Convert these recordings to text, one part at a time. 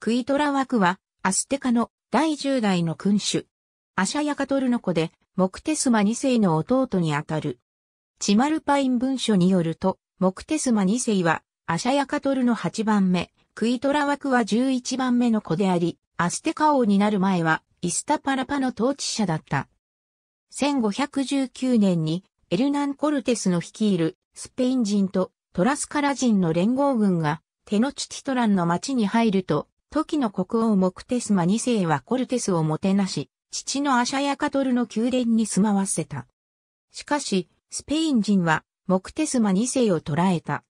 クイトラワクは、アステカの第10代の君主。アシャヤカトルの子で、モクテスマ2世の弟にあたる。チマルパイン文書によると、モクテスマ2世は、アシャヤカトルの8番目、クイトラワクは11番目の子であり、アステカ王になる前は、イスタパラパの統治者だった。1519年に、エルナン・コルテスの率いる、スペイン人とトラスカラ人の連合軍が、テノチティトランの町に入ると、時の国王モクテスマ2世はコルテスをもてなし、父のアシャヤカトルの宮殿に住まわせた。しかし、スペイン人は、モクテスマ2世を捕らえた。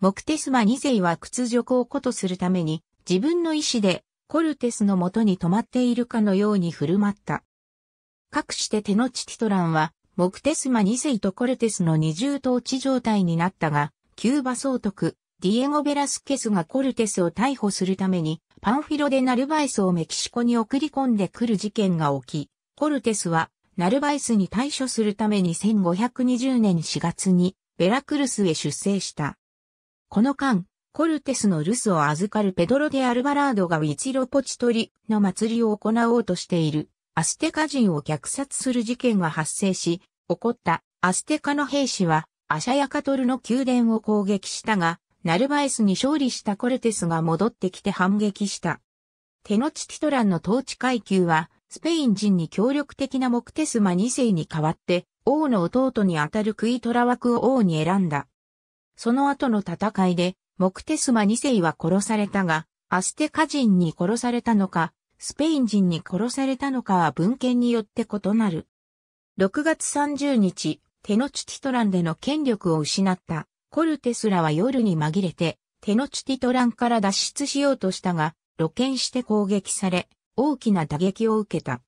モクテスマ2世は屈辱をことするために、自分の意志で、コルテスのもとに泊まっているかのように振る舞った。かくしてテノチティトランは、モクテスマ2世とコルテスの二重統治状態になったが、キューバ総督、ディエゴ・ベラスケスがコルテスを逮捕するために、パンフィロでナルバイスをメキシコに送り込んでくる事件が起き、コルテスはナルバイスに対処するために1520年4月にベラクルスへ出征した。この間、コルテスの留守を預かるペドロ・デ・アルバラードがウィチロポチトリの祭りを行おうとしているアステカ人を虐殺する事件が発生し、起こったアステカの兵士はアシャヤカトルの宮殿を攻撃したが、ナルバエスに勝利したコルテスが戻ってきて反撃した。テノチティトランの統治階級は、スペイン人に協力的なモクテスマ2世に代わって、王の弟にあたるクイトラ枠を王に選んだ。その後の戦いで、モクテスマ2世は殺されたが、アステカ人に殺されたのか、スペイン人に殺されたのかは文献によって異なる。6月30日、テノチティトランでの権力を失ったコルテスらは夜に紛れて、テノチティトランから脱出しようとしたが、露見して攻撃され、大きな打撃を受けた。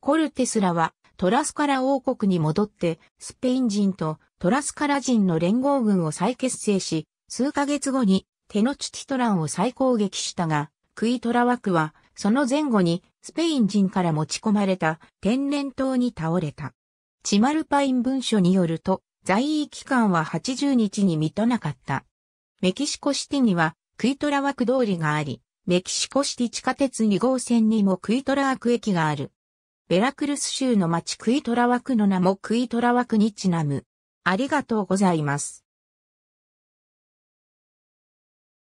コルテスらは、トラスカラ王国に戻って、スペイン人とトラスカラ人の連合軍を再結成し、数ヶ月後にテノチティトランを再攻撃したが、クイトラ枠は、その前後にスペイン人から持ち込まれた天然痘に倒れた。チマルパイン文書によると、在位期間は80日に満たなかった。メキシコシティにはクイトラ枠通りがあり、メキシコシティ地下鉄2号線にもクイトラ枠駅がある。ベラクルス州の町クイトラ枠の名もクイトラ枠にちなむ。ありがとうございます。